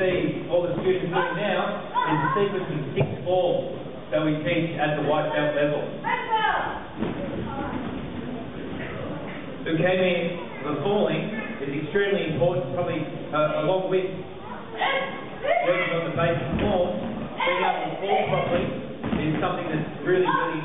see all the students doing now is sequencing six forms that we teach at the white belt level. Ukemi the falling is extremely important, probably uh, along with working on the basic form, being able to fall properly is something that's really, really